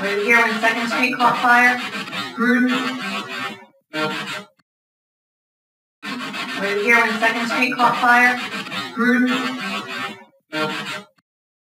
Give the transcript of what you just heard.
Were you here when Second Street caught fire? Gruden, Were you here when Second Street caught fire? Gruden,